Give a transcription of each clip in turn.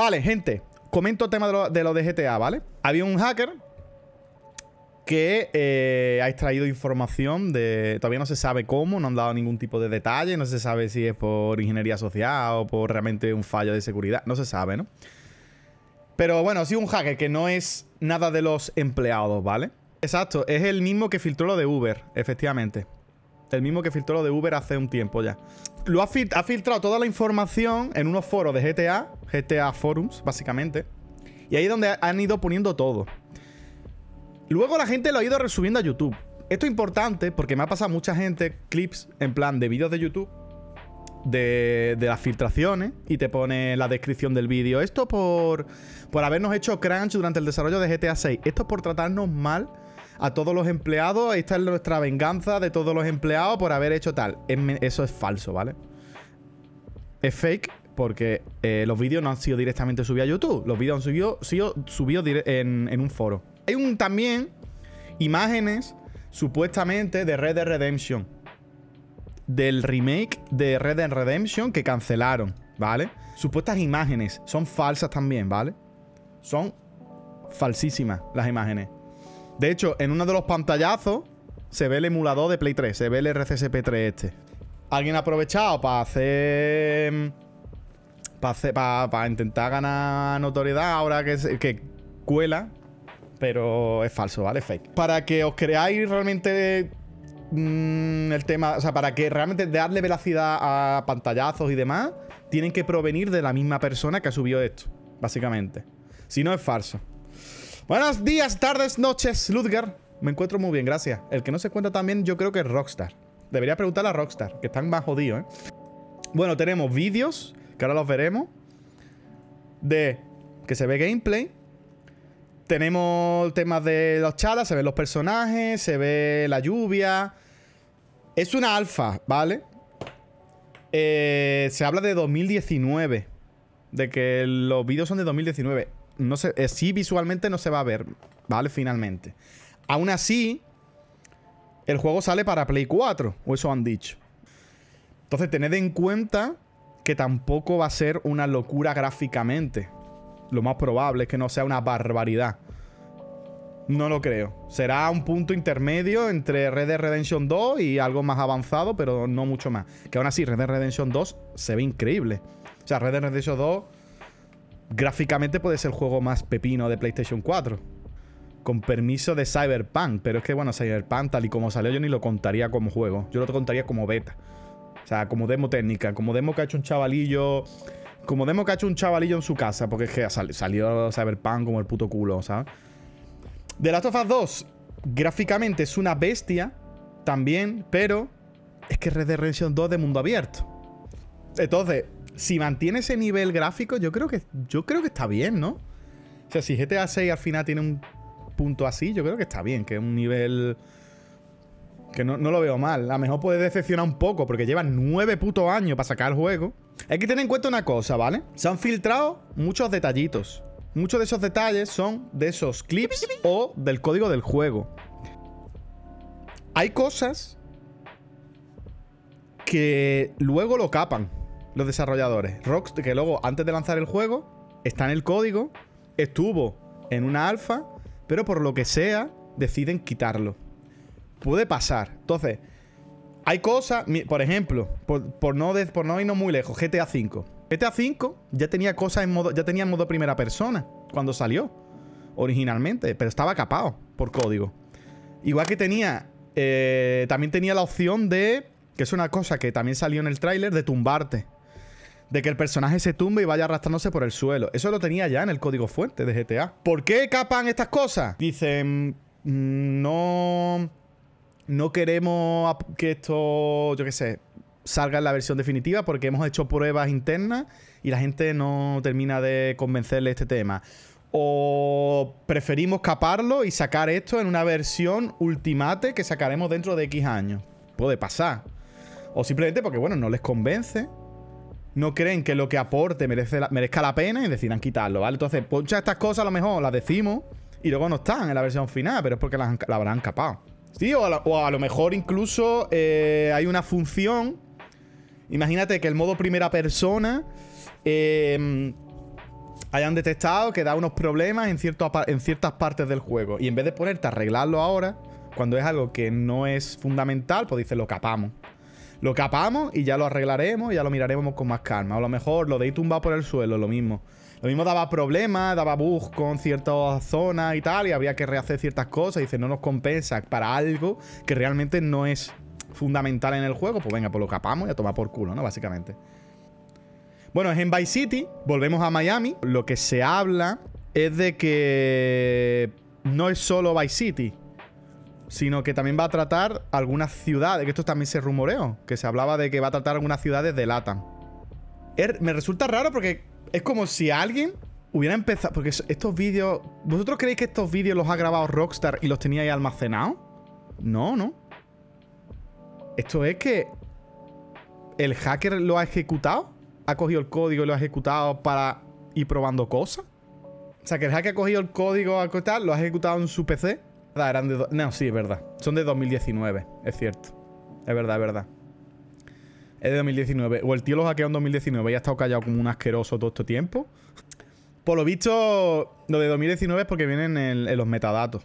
Vale, gente. Comento tema de lo, de GTA, ¿vale? Había un hacker que eh, ha extraído información de... Todavía no se sabe cómo, no han dado ningún tipo de detalle, no se sabe si es por ingeniería social o por realmente un fallo de seguridad, no se sabe, ¿no? Pero bueno, sido un hacker que no es nada de los empleados, ¿vale? Exacto, es el mismo que filtró lo de Uber, efectivamente. El mismo que filtró lo de Uber hace un tiempo ya. Lo ha, filtrado toda la información en unos foros de GTA, GTA Forums, básicamente. Y ahí es donde han ido poniendo todo. Luego la gente lo ha ido resubiendo a YouTube. Esto es importante porque me ha pasado mucha gente clips en plan de vídeos de YouTube de, las filtraciones y te pone la descripción del vídeo. Esto por, por habernos hecho crunch durante el desarrollo de GTA 6. Esto es por tratarnos mal a todos los empleados. Esta es nuestra venganza de todos los empleados por haber hecho tal. Eso es falso, ¿vale? Es fake porque eh, los vídeos no han sido directamente subidos a YouTube. Los vídeos han sido, subidos en, en un foro. Hay un, también imágenes supuestamente de Red Dead Redemption. Del remake de Red Dead Redemption que cancelaron, ¿vale? Supuestas imágenes son falsas también, ¿vale? Son falsísimas las imágenes. De hecho, en uno de los pantallazos se ve el emulador de Play 3, se ve el RCSP3 este. Alguien ha aprovechado para hacer para intentar ganar notoriedad ahora que, que cuela pero es falso, ¿vale? Fake. Para que os creáis realmente mm, el tema, o sea, para que realmente darle velocidad a pantallazos y demás, tienen que provenir de la misma persona que ha subido esto, básicamente. Si no, es falso. Buenos días, tardes, noches, Ludger. Me encuentro muy bien, gracias. El que no se encuentra también, yo creo que es Rockstar. Debería preguntarle a Rockstar, que están más jodidos, ¿eh? Bueno, tenemos vídeos, que ahora los veremos, de que se ve gameplay, tenemos temas de los chalas, se ven los personajes, se ve la lluvia. Es una alfa, ¿vale? Eh, se habla de 2019. De que los vídeos son de 2019. No sé, eh, sí visualmente no se va a ver, ¿vale? Finalmente. Aún así, el juego sale para Play 4, o eso han dicho. Entonces, tened en cuenta que tampoco va a ser una locura gráficamente lo más probable es que no sea una barbaridad. No lo creo. Será un punto intermedio entre Red Dead Redemption 2 y algo más avanzado, pero no mucho más. Que aún así, Red Dead Redemption 2 se ve increíble. O sea, Red Dead Redemption 2 gráficamente puede ser el juego más pepino de PlayStation 4. Con permiso de Cyberpunk. Pero es que, bueno, Cyberpunk, tal y como salió, yo ni lo contaría como juego. Yo lo contaría como beta. O sea, como demo técnica. Como demo que ha hecho un chavalillo como demo que ha hecho un chavalillo en su casa, porque es que salió Cyberpunk como el puto culo, ¿sabes? The Last of Us 2, gráficamente es una bestia también, pero es que Red Dead Redemption 2 de mundo abierto. Entonces, si mantiene ese nivel gráfico, yo creo que, yo creo que está bien, ¿no? O sea, si GTA 6 al final tiene un punto así, yo creo que está bien, que es un nivel que no, lo veo mal. A lo mejor puede decepcionar un poco porque llevan nueve putos años para sacar el juego. Hay que tener en cuenta una cosa, ¿vale? Se han filtrado muchos detallitos. Muchos de esos detalles son de esos clips o del código del juego. Hay cosas que luego lo capan los desarrolladores. Rox, que luego, antes de lanzar el juego, está en el código, estuvo en una alfa, pero por lo que sea, deciden quitarlo. Puede pasar. Entonces, hay cosas, por ejemplo, por, no, por no irnos muy lejos, GTA V. GTA V ya tenía cosas en modo, ya tenía en modo primera persona cuando salió originalmente, pero estaba capado por código. Igual que tenía, eh, también tenía la opción de, que es una cosa que también salió en el tráiler, de tumbarte. De que el personaje se tumbe y vaya arrastrándose por el suelo. Eso lo tenía ya en el código fuente de GTA. ¿Por qué capan estas cosas? Dicen, mm, no no queremos que esto, yo qué sé, salga en la versión definitiva porque hemos hecho pruebas internas y la gente no termina de convencerle este tema. O preferimos caparlo y sacar esto en una versión ultimate que sacaremos dentro de X años. Puede pasar. O simplemente porque, bueno, no les convence. No creen que lo que aporte merece merezca la pena y decidan quitarlo, ¿vale? Entonces, muchas de estas cosas a lo mejor las decimos y luego no están en la versión final, pero es porque las, la habrán capado. Sí, o a, lo, mejor incluso eh, hay una función. Imagínate que el modo primera persona. Em, hayan detectado que da unos problemas en, en ciertas partes del juego. Y en vez de ponerte a arreglarlo ahora, cuando es algo que no es fundamental, pues dice lo capamos. Lo capamos y ya lo arreglaremos y ya lo miraremos con más calma. O a lo mejor lo de ir tumbado por el suelo, lo mismo. Lo mismo daba problemas, daba bugs con ciertas zonas y tal, y había que rehacer ciertas cosas. Y dice, no nos compensa para algo que realmente no es fundamental en el juego. Pues venga, pues lo capamos y a tomar por culo, ¿no? Básicamente. Bueno, es en Vice City, volvemos a Miami. Lo que se habla es de que no es solo Vice City, sino que también va a tratar algunas ciudades, que esto también se rumoreó, que se hablaba de que va a tratar algunas ciudades de Latam. Er, me resulta raro porque es como si alguien hubiera empezado. Porque estos vídeos. ¿Vosotros creéis que estos vídeos los ha grabado Rockstar y los tenía ahí almacenados? No, no. Esto es que. El hacker lo ha ejecutado. Ha cogido el código y lo ha ejecutado para ir probando cosas. O sea, que el hacker ha cogido el código lo ha ejecutado en su PC. Eran no, sí, es verdad. Son de 2019, es cierto. Es verdad, es verdad. Es de 2019. O el tío lo hackeó en 2019 y ha estado callado como un asqueroso todo este tiempo. Por lo visto, lo de 2019 es porque vienen en, los metadatos.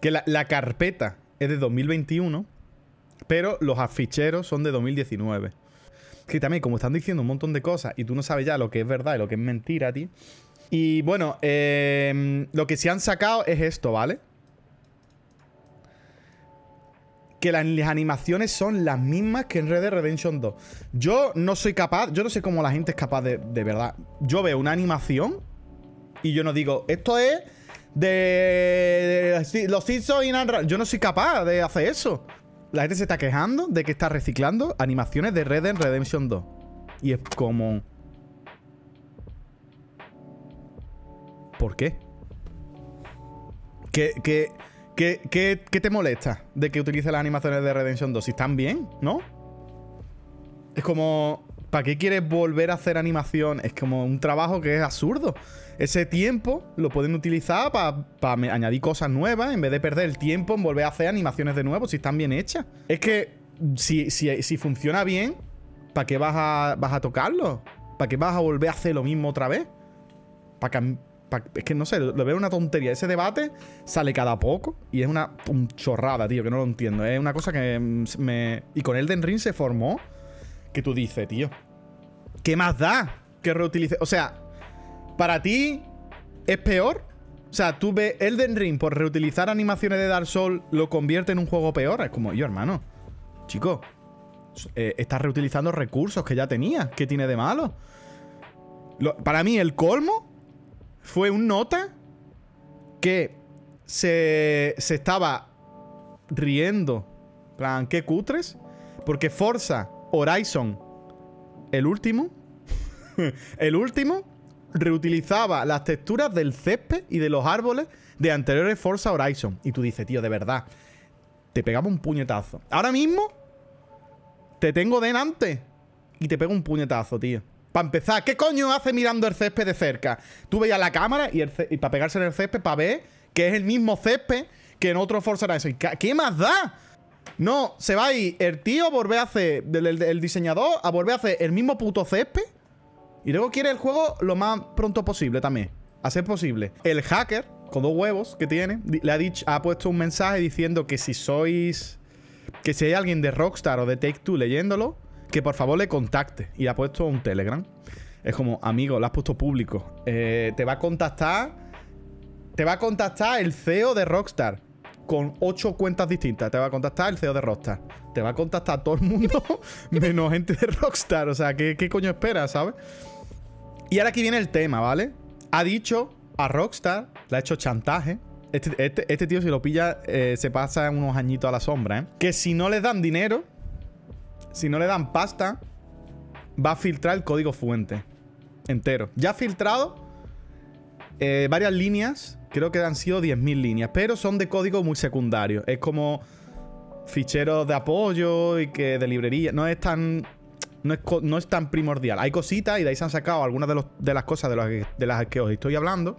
Que la, carpeta es de 2021, pero los aficheros son de 2019. Que también, como están diciendo un montón de cosas y tú no sabes ya lo que es verdad y lo que es mentira, tío. Y bueno, eh, lo que se han sacado es esto, ¿vale? que las, animaciones son las mismas que en Red Dead Redemption 2. Yo no soy capaz, yo no sé cómo la gente es capaz de, de verdad. Yo veo una animación y yo no digo, esto es de, los Simpsons y Yo no soy capaz de hacer eso. La gente se está quejando de que está reciclando animaciones de Red Dead Redemption 2. Y es como... ¿Por qué? Que, que ¿Qué, te molesta de que utilice las animaciones de Redemption 2? Si están bien, ¿no? Es como... ¿Para qué quieres volver a hacer animación? Es como un trabajo que es absurdo. Ese tiempo lo pueden utilizar para añadir cosas nuevas en vez de perder el tiempo en volver a hacer animaciones de nuevo si están bien hechas. Es que si, si, funciona bien, ¿para qué vas a, vas a tocarlo? ¿Para qué vas a volver a hacer lo mismo otra vez? ¿Para, es que no sé, lo veo una tontería. Ese debate sale cada poco y es una chorrada, tío, que no lo entiendo. Es una cosa que me. Y con Elden Ring se formó que tú dices, tío. ¿Qué más da que reutilice? O sea, para ti es peor. O sea, tú ves Elden Ring por reutilizar animaciones de Dark Souls lo convierte en un juego peor. Es como, yo, hermano. Chico, eh, estás reutilizando recursos que ya tenías. ¿Qué tiene de malo? para mí, el colmo fue un nota que se, se estaba riendo. plan, qué cutres. Porque Forza Horizon, el último, el último, reutilizaba las texturas del césped y de los árboles de anteriores Forza Horizon. Y tú dices, tío, de verdad, te pegamos un puñetazo. Ahora mismo, te tengo delante y te pego un puñetazo, tío. Para empezar, ¿qué coño hace mirando el césped de cerca? Tú veías la cámara y, para pegarse en el césped para ver que es el mismo césped que en otro Forza Horizon. ¿Qué más da? No, se va a ir el tío volver a hacer, el, diseñador, a volver a hacer el mismo puto césped. Y luego quiere el juego lo más pronto posible también. A ser posible. El hacker, con dos huevos que tiene, le ha dicho, ha puesto un mensaje diciendo que si sois. Que si hay alguien de Rockstar o de Take Two leyéndolo, que por favor le contacte. Y ha puesto un Telegram. Es como, amigo, lo has puesto público. Eh, te va a contactar. Te va a contactar el CEO de Rockstar. Con ocho cuentas distintas. Te va a contactar el CEO de Rockstar. Te va a contactar todo el mundo. menos gente de Rockstar. O sea, ¿qué, coño esperas, sabes? Y ahora aquí viene el tema, ¿vale? Ha dicho a Rockstar, le ha hecho chantaje. Este, este, este tío, si lo pilla, eh, se pasa unos añitos a la sombra, ¿eh? Que si no le dan dinero, si no le dan pasta, va a filtrar el código fuente entero. Ya ha filtrado eh, varias líneas, creo que han sido 10.000 líneas, pero son de código muy secundario. Es como ficheros de apoyo y que de librería. No es tan. No es, tan primordial. Hay cositas y de ahí se han sacado algunas de, de las cosas de, de las que os estoy hablando.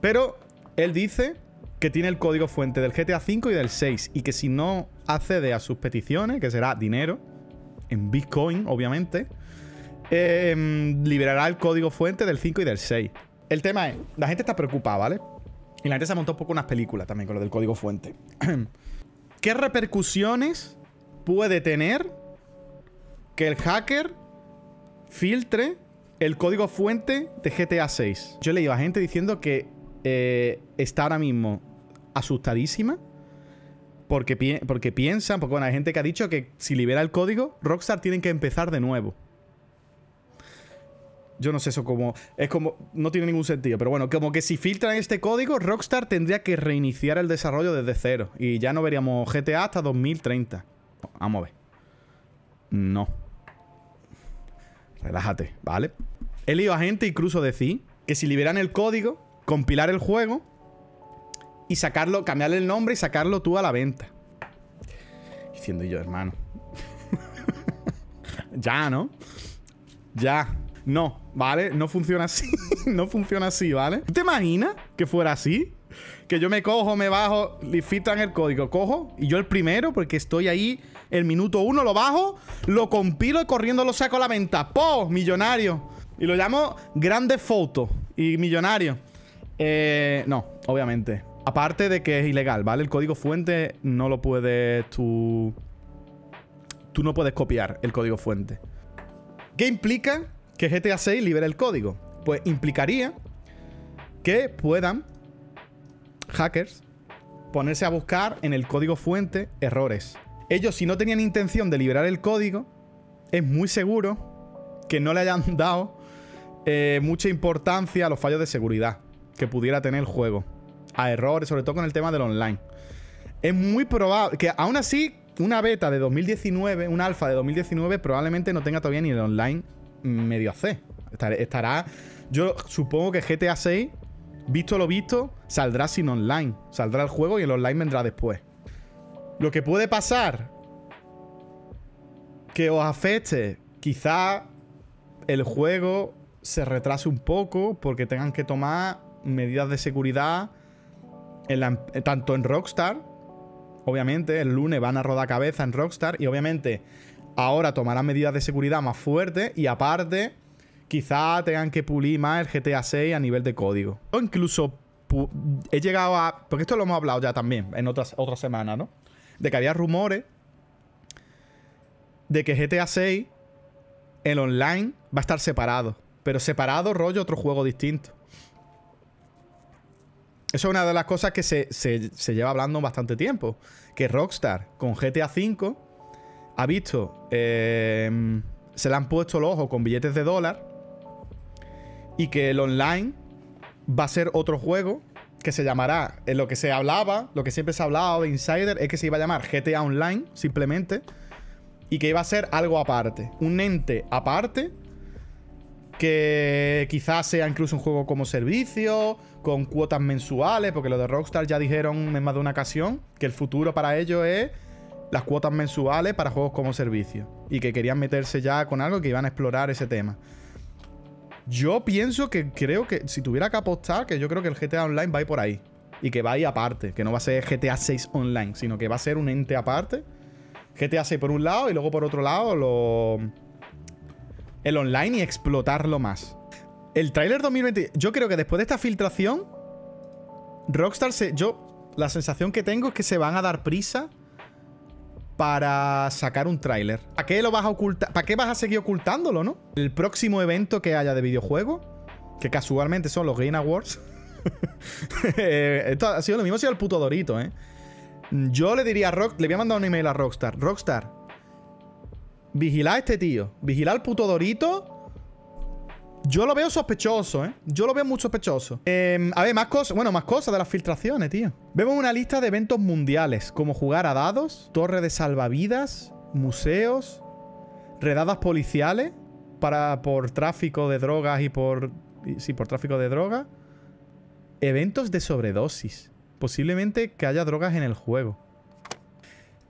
Pero él dice que tiene el código fuente del GTA V y del 6 y que si no accede a sus peticiones, que será dinero, en Bitcoin, obviamente, em, liberará el código fuente del 5 y del 6. El tema es, la gente está preocupada, ¿vale? Y la gente se ha montado un poco unas películas también con lo del código fuente. ¿Qué repercusiones puede tener que el hacker filtre el código fuente de GTA 6? Yo he leído a gente diciendo que eh, está ahora mismo asustadísima porque, porque piensan, porque bueno, hay gente que ha dicho que si libera el código, Rockstar tienen que empezar de nuevo. Yo no sé eso como... Es como... No tiene ningún sentido. Pero bueno, como que si filtran este código, Rockstar tendría que reiniciar el desarrollo desde cero. Y ya no veríamos GTA hasta 2030. Vamos a ver. No. Relájate, ¿vale? He leído a gente incluso decir que si liberan el código, compilar el juego y sacarlo, cambiarle el nombre y sacarlo tú a la venta. Diciendo yo, hermano. ya, ¿no? Ya. No, ¿vale? No funciona así. no funciona así, ¿vale? ¿Te imaginas que fuera así? Que yo me cojo, me bajo, le filtran el código, cojo y yo el primero, porque estoy ahí el minuto uno, lo bajo, lo compilo y corriendo lo saco a la venta. ¡Po! Millonario. Y lo llamo Grande Foto y millonario. Eh, no, obviamente. Aparte de que es ilegal, ¿vale? El código fuente no lo puedes tú... Tú no puedes copiar el código fuente. ¿Qué implica que GTA 6 libere el código? Pues implicaría que puedan hackers ponerse a buscar en el código fuente errores. Ellos, si no tenían intención de liberar el código, es muy seguro que no le hayan dado eh, mucha importancia a los fallos de seguridad que pudiera tener el juego a errores, sobre todo con el tema del online. Es muy probable que aún así una beta de 2019, un alfa de 2019 probablemente no tenga todavía ni el online medio C. Estará, yo supongo que GTA 6, visto lo visto, saldrá sin online. Saldrá el juego y el online vendrá después. Lo que puede pasar que os afecte, quizá el juego se retrase un poco porque tengan que tomar medidas de seguridad eh, tanto en Rockstar, obviamente, el lunes van a rodar cabeza en Rockstar y obviamente ahora tomarán medidas de seguridad más fuertes y aparte quizá tengan que pulir más el GTA 6 a nivel de código. O incluso he llegado a... Porque esto lo hemos hablado ya también en otras, otras semanas, ¿no? De que había rumores de que GTA 6, el online, va a estar separado. Pero separado rollo otro juego distinto. Eso es una de las cosas que se, lleva hablando bastante tiempo. Que Rockstar con GTA V ha visto. Em, se le han puesto los ojos con billetes de dólar. Y que el online va a ser otro juego que se llamará. En lo que se hablaba, lo que siempre se ha hablado de Insider, es que se iba a llamar GTA Online, simplemente. Y que iba a ser algo aparte. Un ente aparte. Que quizás sea incluso un juego como servicio con cuotas mensuales, porque lo de Rockstar ya dijeron en más de una ocasión que el futuro para ellos es las cuotas mensuales para juegos como servicio. Y que querían meterse ya con algo que iban a explorar ese tema. Yo pienso que creo que si tuviera que apostar, que yo creo que el GTA Online va a ir por ahí. Y que va a ir aparte, que no va a ser GTA 6 Online, sino que va a ser un ente aparte. GTA 6 por un lado y luego por otro lado lo... el online y explotarlo más. El tráiler 2020... Yo creo que después de esta filtración, Rockstar se... Yo, la sensación que tengo es que se van a dar prisa para sacar un tráiler. ¿Para qué lo vas a ocultar? ¿Para qué vas a seguir ocultándolo, no? El próximo evento que haya de videojuego, que casualmente son los Game Awards. Esto ha sido lo mismo, ha sido el puto Dorito, ¿eh? Yo le diría a Rock, le voy a mandar un email a Rockstar. Rockstar, vigila a este tío. Vigila al puto Dorito yo lo veo sospechoso, ¿eh? Yo lo veo muy sospechoso. Em, a ver, más cosas. Bueno, más cosas de las filtraciones, tío. Vemos una lista de eventos mundiales, como jugar a dados, torre de salvavidas, museos, redadas policiales para, por tráfico de drogas y por... Sí, por tráfico de drogas. Eventos de sobredosis. Posiblemente que haya drogas en el juego.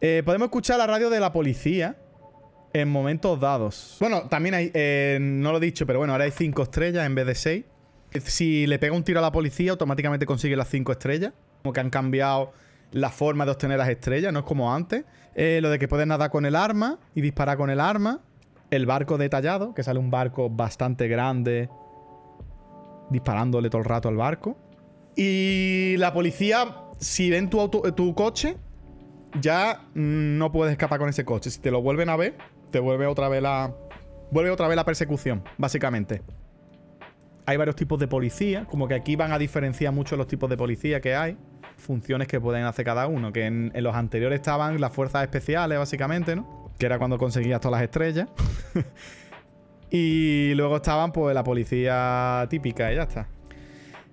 Eh, podemos escuchar la radio de la policía en momentos dados. Bueno, también hay, eh, no lo he dicho, pero bueno, ahora hay 5 estrellas en vez de 6. Si le pega un tiro a la policía, automáticamente consigue las 5 estrellas. Como que han cambiado la forma de obtener las estrellas, no es como antes. Eh, lo de que puedes nadar con el arma y disparar con el arma. el barco detallado, que sale un barco bastante grande disparándole todo el rato al barco. Y la policía, si ven tu, tu coche, ya no puedes escapar con ese coche. Si te lo vuelven a ver, te vuelve otra vez la. Vuelve otra vez la persecución, básicamente. Hay varios tipos de policía, como que aquí van a diferenciar mucho los tipos de policía que hay, funciones que pueden hacer cada uno, que en, los anteriores estaban las fuerzas especiales, básicamente, ¿no? Que era cuando conseguías todas las estrellas. y luego estaban, pues, la policía típica y ya está.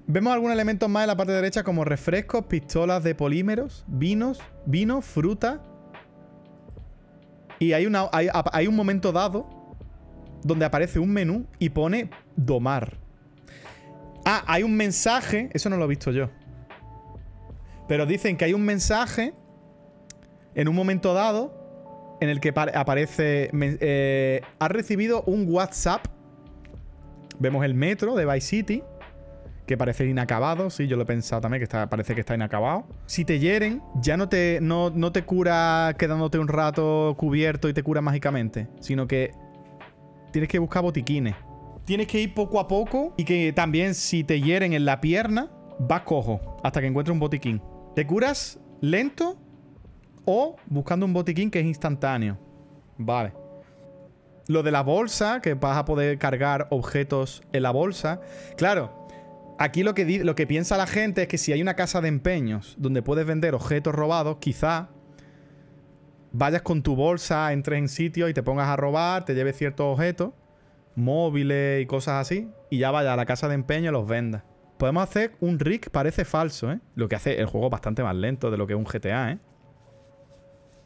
Vemos algunos elementos más en la parte derecha como refrescos, pistolas de polímeros, vinos, vino, fruta. Y hay, un momento dado donde aparece un menú y pone domar. Ah, hay un mensaje. Eso no lo he visto yo. Pero dicen que hay un mensaje en un momento dado en el que aparece... Eh, ha recibido un WhatsApp. Vemos el metro de Vice City que parece inacabado. Sí, yo lo he pensado también, que parece que está inacabado. Si te hieren, ya no te, no, te cura quedándote un rato cubierto y te cura mágicamente, sino que tienes que buscar botiquines. Tienes que ir poco a poco y que también si te hieren en la pierna, vas cojo hasta que encuentres un botiquín. Te curas lento o buscando un botiquín que es instantáneo. Vale. Lo de la bolsa, que vas a poder cargar objetos en la bolsa. Claro, Aquí lo que, piensa la gente es que si hay una casa de empeños donde puedes vender objetos robados, quizá vayas con tu bolsa, entres en sitio y te pongas a robar, te lleves ciertos objetos, móviles y cosas así, y ya vayas a la casa de empeño y los vendas. Podemos hacer un rig, parece falso, ¿eh? Lo que hace el juego bastante más lento de lo que es un GTA, ¿eh?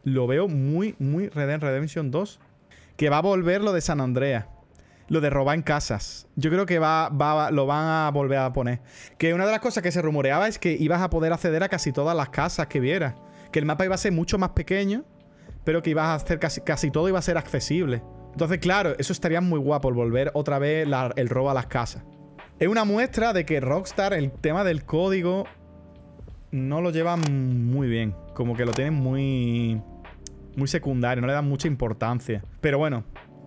Lo veo muy, muy Red Dead Redemption 2. Que va a volver lo de San Andreas lo de robar en casas. Yo creo que va, va, lo van a volver a poner. Que una de las cosas que se rumoreaba es que ibas a poder acceder a casi todas las casas que vieras. Que el mapa iba a ser mucho más pequeño, pero que ibas a hacer casi, casi todo iba a ser accesible. Entonces, claro, eso estaría muy guapo, el volver otra vez el robo a las casas. Es una muestra de que Rockstar, el tema del código, no lo lleva muy bien. Como que lo tienen muy, muy secundario, no le dan mucha importancia. Pero bueno,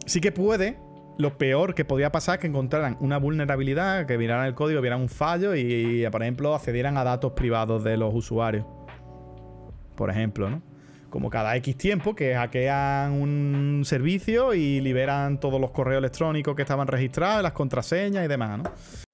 sí que puede lo peor que podía pasar es que encontraran una vulnerabilidad, que vieran el código, vieran un fallo y, por ejemplo, accedieran a datos privados de los usuarios. Por ejemplo, ¿no? Como cada X tiempo que hackean un servicio y liberan todos los correos electrónicos que estaban registrados, las contraseñas y demás, ¿no?